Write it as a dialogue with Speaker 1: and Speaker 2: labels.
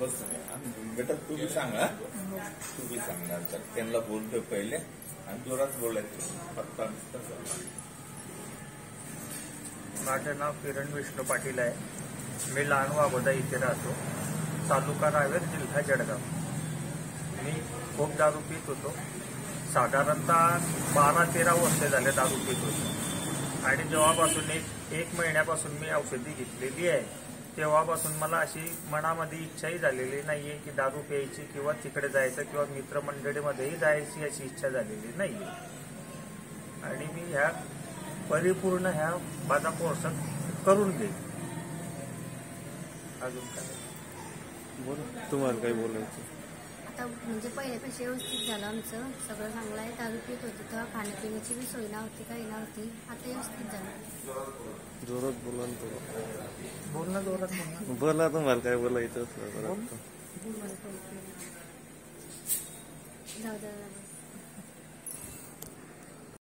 Speaker 1: बस बेटा तू बी सांगा तू बी सांगणार तर त्यांना बोलतोय पहिले. आणि जोरात बोलायचं. फक्त
Speaker 2: माझं नाव किरण विष्णू पाटील आहे. मी लहान वागोदा इथे राहतो. तालुका रावेर जिल्हा जळगाव. मी खूप दारू पित होतो. साधारणतः बारा तेरा वर्ष झाले दारू पित होतो. आणि जेव्हापासून एक एक महिन्यापासून मी औषधी घेतलेली आहे. तेव्हापासून मला अशी मनामध्ये इच्छाही झालेली नाही आहे की दारू प्यायची किंवा तिकडे जायचं किंवा मित्रमंडळीमध्येही जायची अशी इच्छा झालेली नाही आहे आणि मी ह्या परिपूर्ण ह्या माझा कोर्स करून घेईन. अजून काय?
Speaker 3: बोला. तुम्हाला काय बोलायचं?
Speaker 4: आता म्हणजे पहिल्यापेक्षा व्यवस्थित झालं आमचं. सगळं चांगलं आहे. दारू पित होती तेव्हा खाण्यापिण्याची बी सोय नव्हती काही नव्हती. आता व्यवस्थित झालं.
Speaker 3: जोरात बोला.
Speaker 2: बोल
Speaker 3: तुम्हाला काय बोलायचं असलं